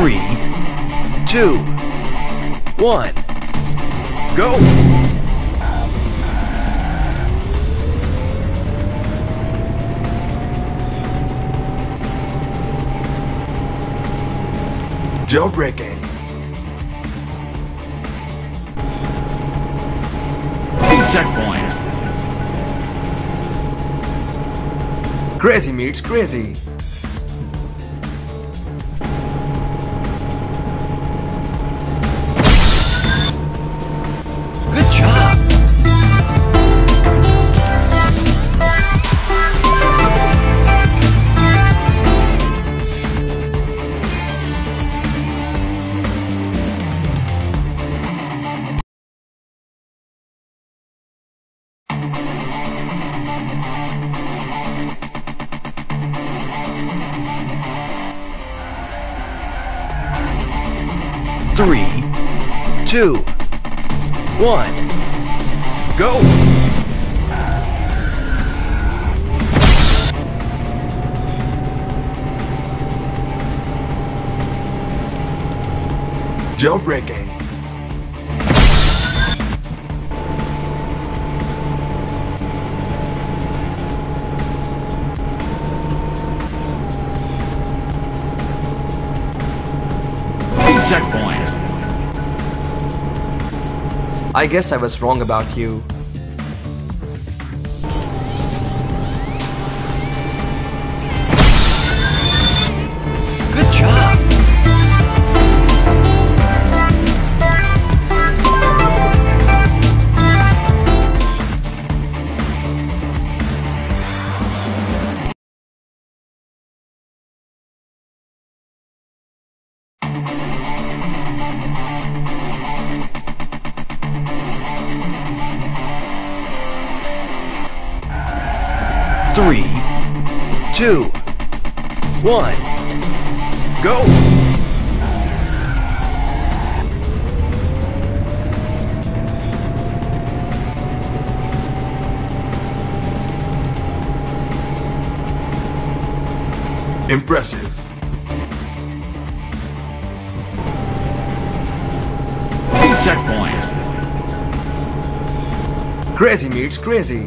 Three, two, one, go! Jailbreaking. Checkpoint. Crazy meets crazy. Three, two, one, go! Jailbreaking. Checkpoint. I guess I was wrong about you. Good job. Three, two, one, go! Impressive. Checkpoint. Crazy meets crazy.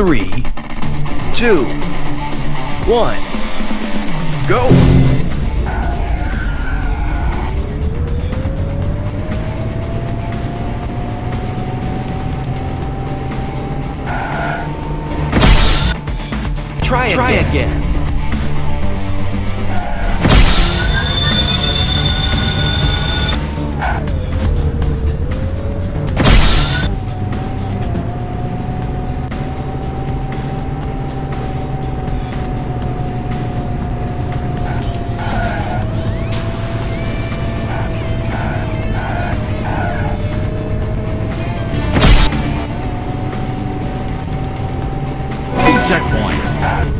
Three, two, one, go! Try, Try again. checkpoint.